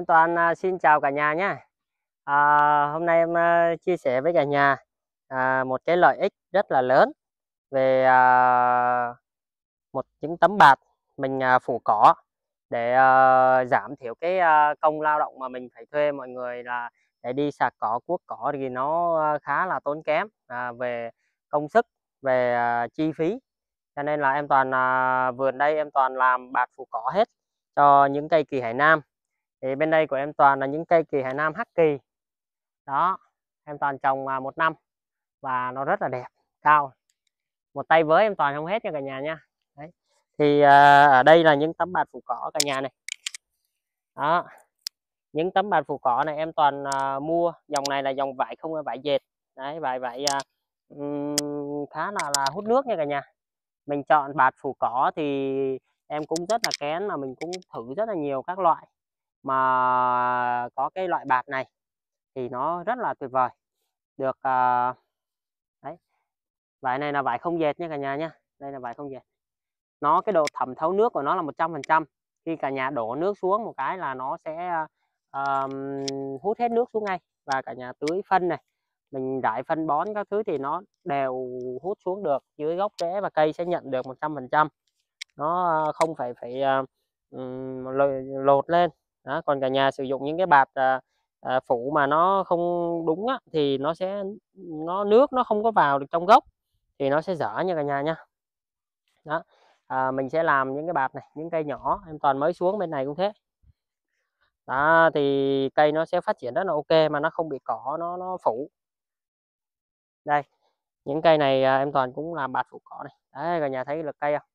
Em Toàn à, xin chào cả nhà nhé. À, hôm nay em à, chia sẻ với cả nhà à, một cái lợi ích rất là lớn về à, một những tấm bạt mình à, phủ cỏ để à, giảm thiểu cái à, công lao động mà mình phải thuê mọi người là để đi sạc cỏ cuốc cỏ thì nó à, khá là tốn kém à, về công sức về à, chi phí cho nên là em toàn à, vườn đây em toàn làm bạt phủ cỏ hết cho những cây kỳ hải nam thì bên đây của em toàn là những cây kỳ hải nam hắc kỳ. Đó em toàn trồng à, một năm và nó rất là đẹp cao. Một tay với em toàn không hết nha cả nhà nha. Đấy. thì à, ở đây là những tấm bạt phủ cỏ cả nhà này. Đó. Những tấm bạt phủ cỏ này em toàn à, mua. Dòng này là dòng vải không vải dệt. Đấy vải vải à, um, khá là là hút nước nha cả nhà. Mình chọn bạt phủ cỏ thì em cũng rất là kén mà mình cũng thử rất là nhiều các loại mà có cái loại bạt này thì nó rất là tuyệt vời. Được uh, đấy. Vải này là vải không dệt nha cả nhà nha đây là vải không dệt. Nó cái độ thẩm thấu nước của nó là 100% khi cả nhà đổ nước xuống một cái là nó sẽ uh, hút hết nước xuống ngay. Và cả nhà tưới phân này mình rải phân bón các thứ thì nó đều hút xuống được dưới gốc rễ và cây sẽ nhận được 100% nó không phải phải uh, lột lên đó còn cả nhà sử dụng những cái bạt à, à, phụ mà nó không đúng á, thì nó sẽ nó nước nó không có vào được trong gốc thì nó sẽ dở nha cả nhà nha. Đó à, mình sẽ làm những cái bạt này những cây nhỏ em toàn mới xuống bên này cũng thế. Đó thì cây nó sẽ phát triển rất là ok mà nó không bị cỏ nó nó phủ. Đây những cây này à, em toàn cũng làm bạt phủ cỏ này. Đấy cả nhà thấy lực cây không?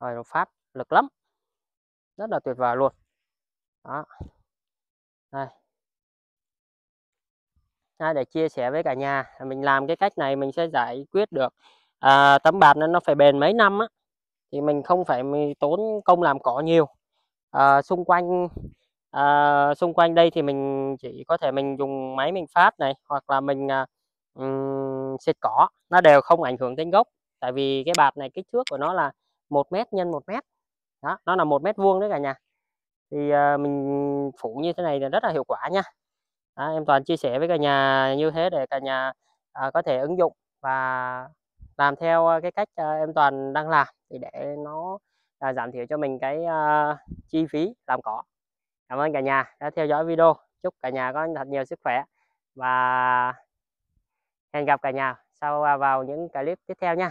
Rồi nó phát lực lắm. Rất là tuyệt vời luôn đó. Đây. Đó, để chia sẻ với cả nhà. Mình làm cái cách này mình sẽ giải quyết được. À, tấm bạt nó phải bền mấy năm á thì mình không phải mình tốn công làm cỏ nhiều. À, xung quanh à, xung quanh đây thì mình chỉ có thể mình dùng máy mình phát này hoặc là mình à, um, xịt cỏ. Nó đều không ảnh hưởng đến gốc tại vì cái bạt này kích thước của nó là một mét nhân một mét. Đó nó là một mét vuông đấy cả nhà thì à, mình phủ như thế này là rất là hiệu quả nha. À, em toàn chia sẻ với cả nhà như thế để cả nhà à, có thể ứng dụng và làm theo à, cái cách à, em toàn đang làm thì để nó à, giảm thiểu cho mình cái à, chi phí làm cỏ. Cảm ơn cả nhà đã theo dõi video. Chúc cả nhà có thật nhiều sức khỏe và hẹn gặp cả nhà sau à, vào những clip tiếp theo nha.